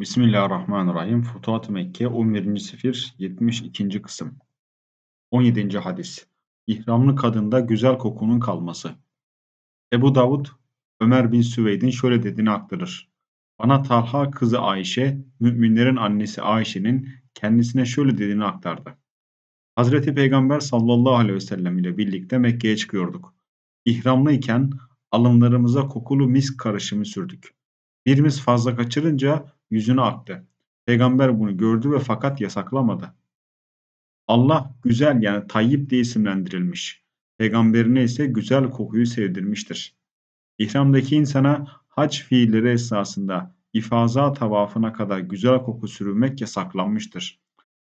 Bismillahirrahmanirrahim. Futuhat-ı Mekke 11. sefir 72. kısım 17. hadis İhramlı kadında güzel kokunun kalması Ebu Davud Ömer bin Süveyd'in şöyle dediğini aktarır. Bana Talha kızı Ayşe, müminlerin annesi Ayşe'nin kendisine şöyle dediğini aktardı. Hazreti Peygamber sallallahu aleyhi ve sellem ile birlikte Mekke'ye çıkıyorduk. İhramlıyken alınlarımıza kokulu misk karışımı sürdük. Birimiz fazla kaçırınca yüzüne aktı. Peygamber bunu gördü ve fakat yasaklamadı. Allah güzel yani tayyip diye isimlendirilmiş. Peygamberine ise güzel kokuyu sevdirmiştir. İhramdaki insana hac fiilleri esnasında ifaza tavafına kadar güzel koku sürülmek yasaklanmıştır.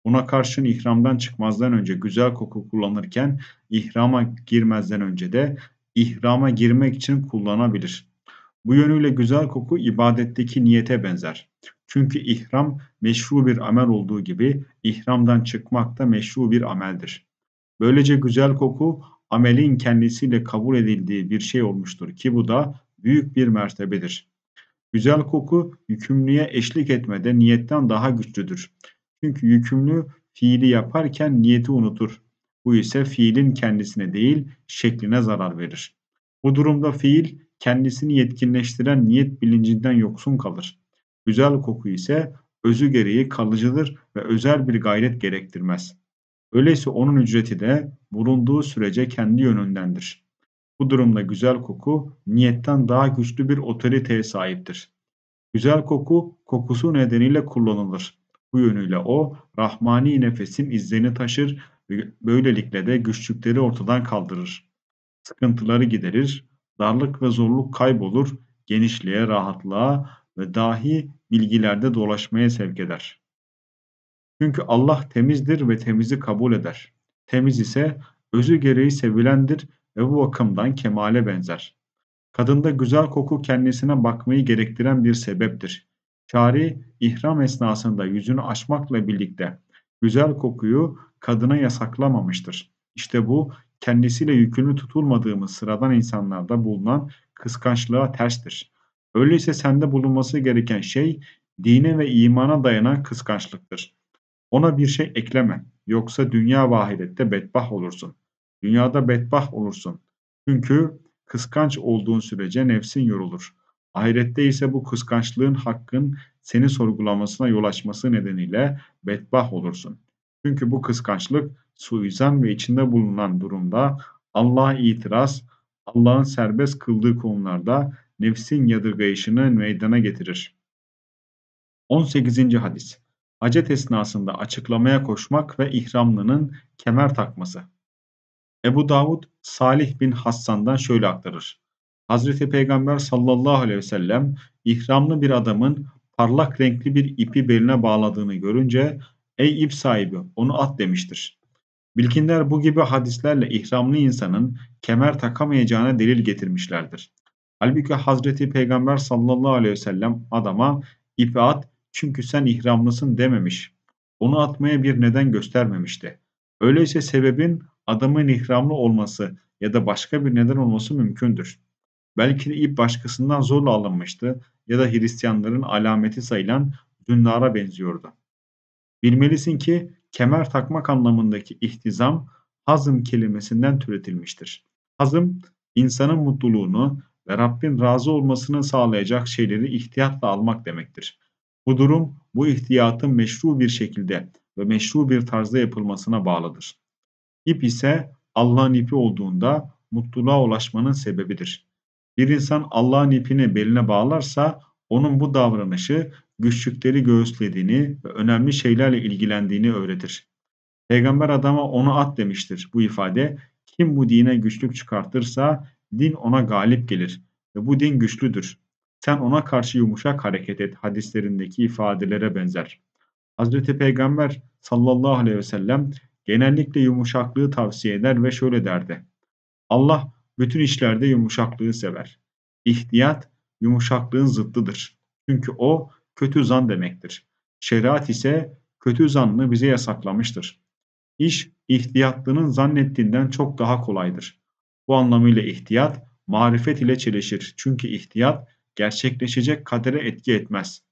Buna karşın ihramdan çıkmazdan önce güzel koku kullanırken ihrama girmezden önce de ihrama girmek için kullanabilir. Bu yönüyle güzel koku ibadetteki niyete benzer. Çünkü ihram meşru bir amel olduğu gibi ihramdan çıkmak da meşru bir ameldir. Böylece güzel koku amelin kendisiyle kabul edildiği bir şey olmuştur ki bu da büyük bir mertebedir. Güzel koku yükümlüye eşlik etmede niyetten daha güçlüdür. Çünkü yükümlü fiili yaparken niyeti unutur. Bu ise fiilin kendisine değil şekline zarar verir. Bu durumda fiil kendisini yetkinleştiren niyet bilincinden yoksun kalır. Güzel koku ise özü gereği kalıcıdır ve özel bir gayret gerektirmez. Öyleyse onun ücreti de bulunduğu sürece kendi yönündendir. Bu durumda güzel koku niyetten daha güçlü bir otoriteye sahiptir. Güzel koku kokusu nedeniyle kullanılır. Bu yönüyle o rahmani nefesin izlerini taşır ve böylelikle de güçlükleri ortadan kaldırır. Sıkıntıları giderir, darlık ve zorluk kaybolur, genişliğe, rahatlığa ve dahi bilgilerde dolaşmaya sevk eder. Çünkü Allah temizdir ve temizi kabul eder. Temiz ise özü gereği sevilendir ve bu bakımdan kemale benzer. Kadında güzel koku kendisine bakmayı gerektiren bir sebeptir. Şari ihram esnasında yüzünü açmakla birlikte güzel kokuyu kadına yasaklamamıştır. İşte bu kendisiyle yükümlü tutulmadığımız sıradan insanlarda bulunan kıskançlığa terstir. Öyleyse sende bulunması gereken şey dine ve imana dayanan kıskançlıktır. Ona bir şey ekleme. Yoksa dünya ve ahirette bedbah olursun. Dünyada bedbah olursun. Çünkü kıskanç olduğun sürece nefsin yorulur. Ahirette ise bu kıskançlığın hakkın seni sorgulamasına yol açması nedeniyle bedbah olursun. Çünkü bu kıskançlık suizan ve içinde bulunan durumda Allah'a itiraz, Allah'ın serbest kıldığı konularda nefsin yadırgayışını meydana getirir. 18. hadis Hacet esnasında açıklamaya koşmak ve ihramlının kemer takması. Ebu Davud Salih bin Hassan'dan şöyle aktarır. Hazreti Peygamber sallallahu aleyhi ve sellem ihramlı bir adamın parlak renkli bir ipi beline bağladığını görünce ey ip sahibi onu at demiştir. Bilginler bu gibi hadislerle ihramlı insanın kemer takamayacağına delil getirmişlerdir. Halbuki Hazreti Peygamber sallallahu aleyhi ve sellem adama ipi at çünkü sen ihramlısın dememiş. Onu atmaya bir neden göstermemişti. Öyleyse sebebin adamın ihramlı olması ya da başka bir neden olması mümkündür. Belki de ip başkasından zorla alınmıştı ya da Hristiyanların alameti sayılan dünnara benziyordu. Bilmelisin ki kemer takmak anlamındaki ihtizam hazım kelimesinden türetilmiştir. Hazım insanın mutluluğunu ve Rabbin razı olmasını sağlayacak şeyleri ihtiyatla almak demektir. Bu durum bu ihtiyatın meşru bir şekilde ve meşru bir tarzda yapılmasına bağlıdır. İp ise Allah'ın ipi olduğunda mutluluğa ulaşmanın sebebidir. Bir insan Allah'ın ipini beline bağlarsa onun bu davranışı güçlükleri göğüslediğini ve önemli şeylerle ilgilendiğini öğretir. Peygamber adama onu at demiştir. Bu ifade kim bu dine güçlük çıkartırsa din ona galip gelir ve bu din güçlüdür. Sen ona karşı yumuşak hareket et hadislerindeki ifadelere benzer. Hazreti Peygamber sallallahu aleyhi ve sellem genellikle yumuşaklığı tavsiye eder ve şöyle derdi. Allah bütün işlerde yumuşaklığı sever. İhtiyat yumuşaklığın zıttıdır. Çünkü o kötü zan demektir. Şeriat ise kötü zannı bize yasaklamıştır. İş ihtiyatlının zannettiğinden çok daha kolaydır. Bu anlamıyla ihtiyat marifet ile çelişir. Çünkü ihtiyat gerçekleşecek kadere etki etmez.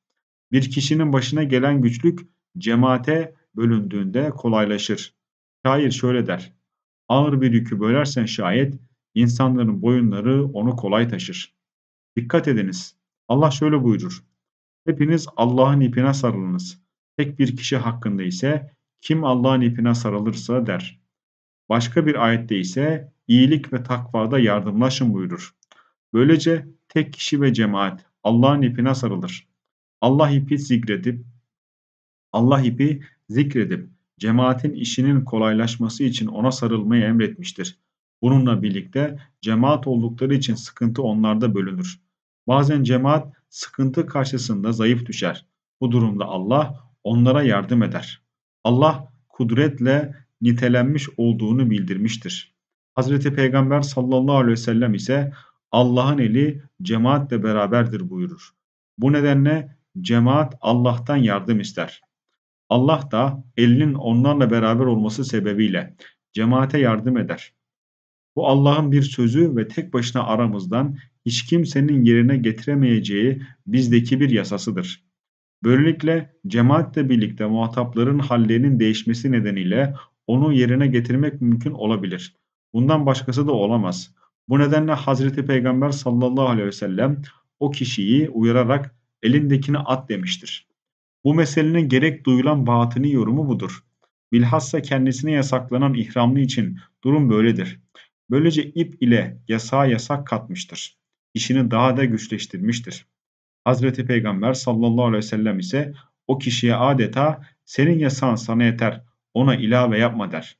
Bir kişinin başına gelen güçlük cemaate bölündüğünde kolaylaşır. Şair şöyle der. Ağır bir yükü bölersen şayet insanların boyunları onu kolay taşır. Dikkat ediniz. Allah şöyle buyurur. Hepiniz Allah'ın ipine sarılınız. Tek bir kişi hakkında ise kim Allah'ın ipine sarılırsa der. Başka bir ayette ise iyilik ve takvada yardımlaşın buyurur. Böylece tek kişi ve cemaat Allah'ın ipine sarılır. Allah ipi zikredip Allah ipi zikredip cemaatin işinin kolaylaşması için ona sarılmayı emretmiştir. Bununla birlikte cemaat oldukları için sıkıntı onlarda bölünür. Bazen cemaat sıkıntı karşısında zayıf düşer. Bu durumda Allah onlara yardım eder. Allah kudretle nitelenmiş olduğunu bildirmiştir. Hazreti Peygamber sallallahu aleyhi ve sellem ise Allah'ın eli cemaatle beraberdir buyurur. Bu nedenle cemaat Allah'tan yardım ister. Allah da elinin onlarla beraber olması sebebiyle cemaate yardım eder. Bu Allah'ın bir sözü ve tek başına aramızdan hiç kimsenin yerine getiremeyeceği bizdeki bir yasasıdır. Böylelikle cemaatle birlikte muhatapların hallerinin değişmesi nedeniyle onu yerine getirmek mümkün olabilir. Bundan başkası da olamaz. Bu nedenle Hazreti Peygamber sallallahu aleyhi ve sellem o kişiyi uyararak elindekini at demiştir. Bu meselenin gerek duyulan batini yorumu budur. Bilhassa kendisine yasaklanan ihramlı için durum böyledir. Böylece ip ile yasağa yasak katmıştır. İşini daha da güçleştirmiştir. Hazreti Peygamber sallallahu aleyhi ve sellem ise o kişiye adeta senin yasağın sana yeter ona ilave yapma der.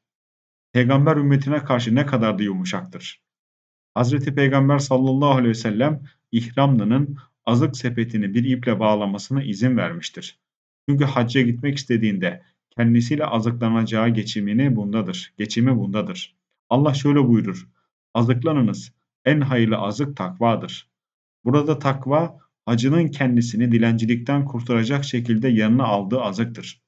Peygamber ümmetine karşı ne kadar da yumuşaktır. Hazreti Peygamber sallallahu aleyhi ve sellem ihramlının azık sepetini bir iple bağlamasına izin vermiştir. Çünkü hacca gitmek istediğinde kendisiyle azıklanacağı geçimini bundadır. Geçimi bundadır. Allah şöyle buyurur. Azıklanınız. En hayırlı azık takvadır. Burada takva hacının kendisini dilencilikten kurtaracak şekilde yanına aldığı azıktır.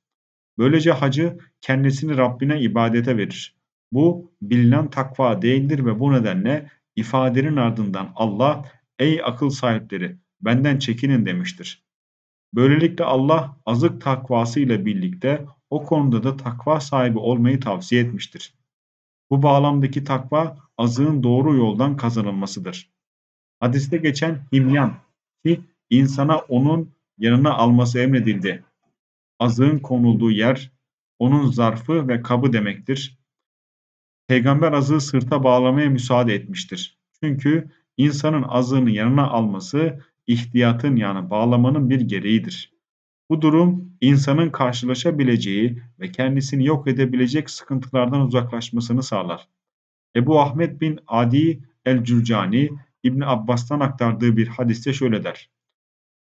Böylece hacı kendisini Rabbine ibadete verir. Bu bilinen takva değildir ve bu nedenle ifadenin ardından Allah ey akıl sahipleri benden çekinin demiştir. Böylelikle Allah azık takvası ile birlikte o konuda da takva sahibi olmayı tavsiye etmiştir. Bu bağlamdaki takva azığın doğru yoldan kazanılmasıdır. Hadiste geçen himyan ki insana onun yanına alması emredildi. Azığın konulduğu yer onun zarfı ve kabı demektir. Peygamber azığı sırta bağlamaya müsaade etmiştir. Çünkü insanın azığını yanına alması ihtiyatın yani bağlamanın bir gereğidir. Bu durum insanın karşılaşabileceği ve kendisini yok edebilecek sıkıntılardan uzaklaşmasını sağlar. Ebu Ahmet bin Adi el-Cürcani İbn Abbas'tan aktardığı bir hadiste şöyle der.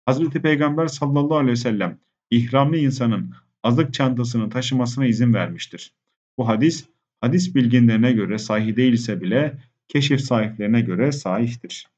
Hazreti Peygamber sallallahu aleyhi ve sellem ihramlı insanın azık çantasını taşımasına izin vermiştir. Bu hadis, hadis bilginlerine göre sahih değilse bile keşif sahiplerine göre sahihtir.